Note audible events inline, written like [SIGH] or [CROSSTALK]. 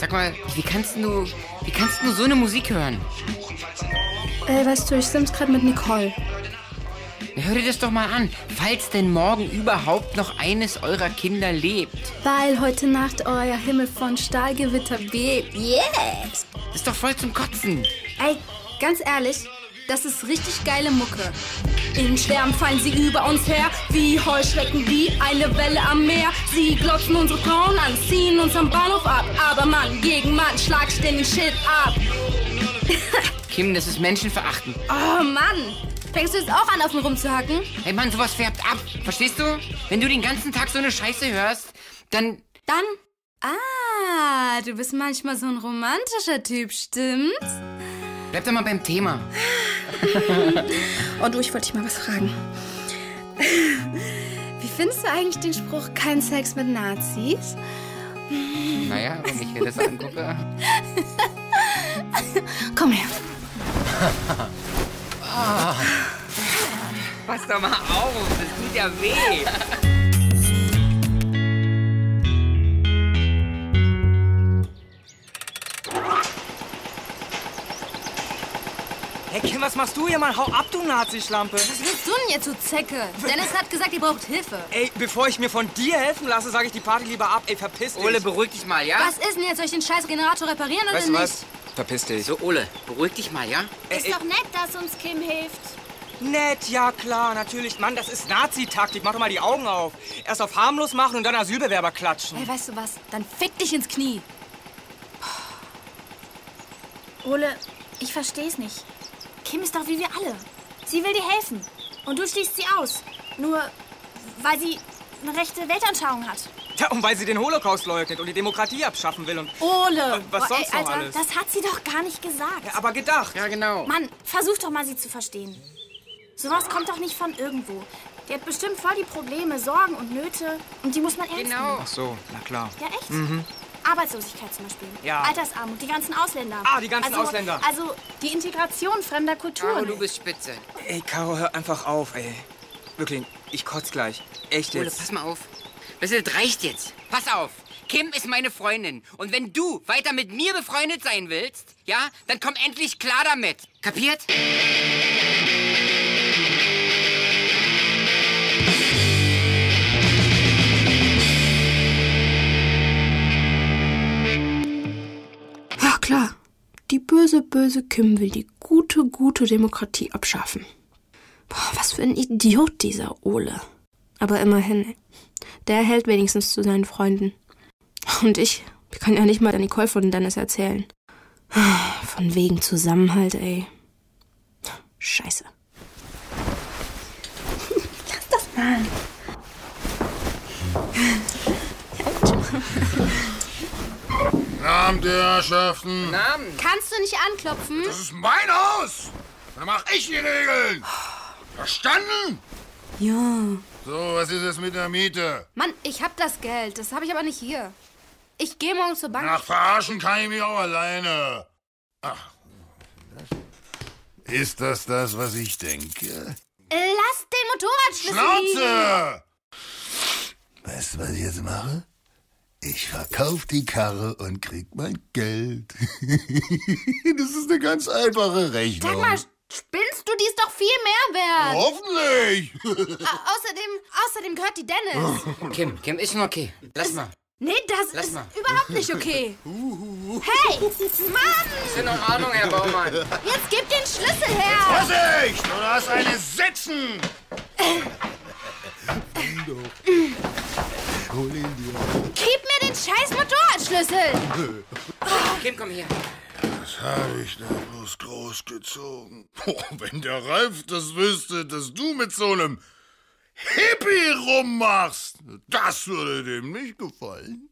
Sag mal, wie kannst du, wie kannst du so eine Musik hören? Ey, weißt du, ich sims gerade mit Nicole. Hör dir das doch mal an, falls denn morgen überhaupt noch eines eurer Kinder lebt. Weil heute Nacht euer Himmel von Stahlgewitter bebt. Yes! Das ist doch voll zum Kotzen. Ey, ganz ehrlich, das ist richtig geile Mucke. In Schwärmen fallen sie über uns her, wie Heuschrecken, wie eine Welle am Meer. Sie glotzen unsere Frauen an, ziehen uns am Bahnhof ab. Aber Mann gegen Mann, schlagst den Shit ab. [LAUGHS] Kim, das ist menschenverachtend. Oh Mann, fängst du jetzt auch an, auf ihn rumzuhacken? Hey Mann, sowas färbt ab. Verstehst du? Wenn du den ganzen Tag so eine Scheiße hörst, dann... Dann? Ah, du bist manchmal so ein romantischer Typ, stimmt's? Bleib doch mal beim Thema. [LAUGHS] oh du, ich wollte dich mal was fragen. Wie findest du eigentlich den Spruch, kein Sex mit Nazis? Naja, wenn ich mir das angucke. [LAUGHS] Komm her. oh. [LAUGHS] Pass doch mal auf, das tut ja weh. Hey Kim, was machst du hier, Mann? Hau ab, du Nazi-Schlampe. Was willst du denn jetzt, du Zecke? Dennis hat gesagt, ihr braucht Hilfe. Ey, bevor ich mir von dir helfen lasse, sage ich die Party lieber ab. Ey, verpiss dich. Ole, beruhig dich mal, ja? Was ist denn jetzt? Soll ich den scheiß Generator reparieren oder weißt du nicht? was? Verpiss dich. So, Ole, beruhig dich mal, ja? Ist doch nett, dass uns Kim hilft. Nett, ja klar, natürlich. Mann, das ist Nazi-Taktik. Mach doch mal die Augen auf. Erst auf harmlos machen und dann Asylbewerber klatschen. Ey, weißt du was? Dann fick dich ins Knie. Ole, ich versteh's nicht. Kim ist doch wie wir alle. Sie will dir helfen. Und du schließt sie aus. Nur weil sie eine rechte Weltanschauung hat. Ja, und weil sie den Holocaust leugnet und die Demokratie abschaffen will und... Ole! Was sonst ey, noch Alter, alles? das hat sie doch gar nicht gesagt. Ja, aber gedacht. Ja, genau. Mann, versuch doch mal, sie zu verstehen. Sowas kommt doch nicht von irgendwo. Die hat bestimmt voll die Probleme, Sorgen und Nöte. Und die muss man ernst Genau. nehmen. Ach so, na klar. Ja, echt? Arbeitslosigkeit zum Beispiel. Ja. Altersarmut, die ganzen Ausländer. Ah, die ganzen also, Ausländer. Also die Integration fremder Kulturen. Caro, du bist spitze. Ey, Caro, hör einfach auf, ey. Wirklich, ich kotz gleich. Echt Ole, jetzt. pass mal auf. Das reicht jetzt. Pass auf. Kim ist meine Freundin. Und wenn du weiter mit mir befreundet sein willst, ja, dann komm endlich klar damit. Kapiert? Böse, böse Kim will die gute, gute Demokratie abschaffen. Boah, was für ein Idiot dieser Ole. Aber immerhin, der hält wenigstens zu seinen Freunden. Und ich kann ja nicht mal der Nicole von Dennis erzählen. Von wegen Zusammenhalt, ey. Scheiße. Lass das mal. Guten Abend, ihr Herrschaften. Namen. Kannst du nicht anklopfen? Das ist mein Haus. Da mach ich die Regeln. Verstanden? Ja. So, was ist jetzt mit der Miete? Mann, ich hab das Geld. Das habe ich aber nicht hier. Ich gehe morgen zur Bank. Ach, verarschen kann ich mich auch alleine. Ach. Ist das das, was ich denke? Lass den Motorradschlüssel liegen. Schnauze! Weißt du, was ich jetzt mache? Ich verkauf die Karre und krieg mein Geld. [LAUGHS] das ist eine ganz einfache Rechnung. Sag mal, spinnst du? Die ist doch viel mehr wert. Hoffentlich. [LAUGHS] Au- außerdem, außerdem gehört die Dennis. [LAUGHS] Kim, Kim, ist schon okay. Lass mal. Nee, das Lass ist mal. überhaupt nicht okay. Hey, Mann, Ist in Ordnung, Herr Baumann. jetzt gib den Schlüssel her. Vorsicht! Du hast eine Sitzen! Hol ihn dir. Den scheiß Motorradschlüssel. Kim, komm hier. Was habe ich da bloß großgezogen? Oh, wenn der Ralf das wüsste, dass du mit so einem Hippie rummachst, das würde dem nicht gefallen.